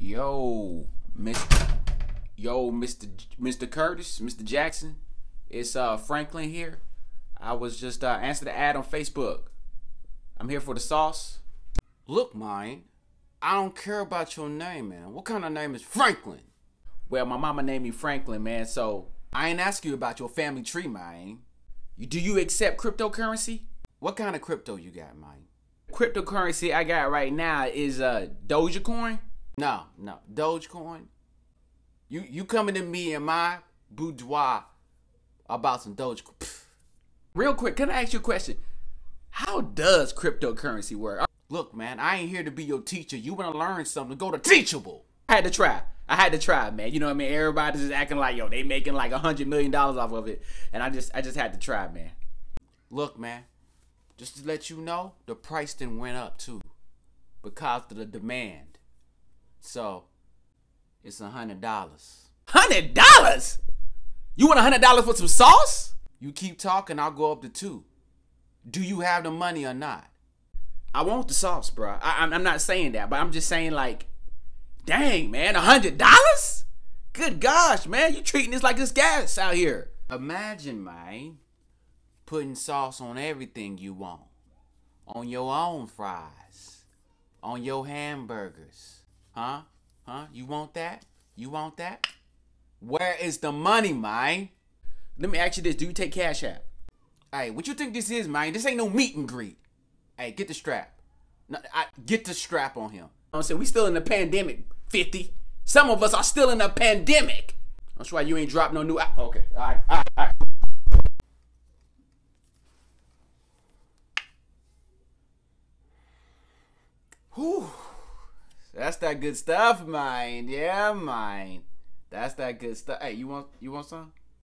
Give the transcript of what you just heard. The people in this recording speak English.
Yo, Mr. Yo, Mr. Mr. Curtis, Mr. Jackson. It's uh Franklin here. I was just uh answering the ad on Facebook. I'm here for the sauce. Look, mine, I don't care about your name, man. What kind of name is Franklin? Well, my mama named me Franklin, man. So, I ain't ask you about your family tree, mine. you, do you accept cryptocurrency? What kind of crypto you got, mine? Cryptocurrency I got right now is uh Dogecoin. No, no, Dogecoin. You you coming to me in my boudoir about some Dogecoin? Real quick, can I ask you a question? How does cryptocurrency work? Look, man, I ain't here to be your teacher. You wanna learn something? Go to Teachable. I had to try. I had to try, man. You know what I mean? Everybody's just acting like, yo, they making like a hundred million dollars off of it, and I just, I just had to try, man. Look, man, just to let you know, the price then went up too because of the demand. So it's a hundred dollars. Hundred dollars? You want a hundred dollars for some sauce? You keep talking, I'll go up to two. Do you have the money or not? I want the sauce, bro. I, I'm, I'm not saying that, but I'm just saying like, dang, man, a hundred dollars? Good gosh, man, you treating this like this gas out here. Imagine, man, putting sauce on everything you want. On your own fries. On your hamburgers. Huh? Huh? You want that? You want that? Where is the money, mine? Let me ask you this: Do you take Cash App? Hey, what you think this is, man? This ain't no meet and greet. Hey, get the strap. No, I, get the strap on him. I'm saying we still in the pandemic. Fifty. Some of us are still in the pandemic. That's why you ain't dropped no new. Okay, all right, all right, all right. Whew. That's that good stuff, mine. Yeah, mine. That's that good stuff. Hey, you want you want some?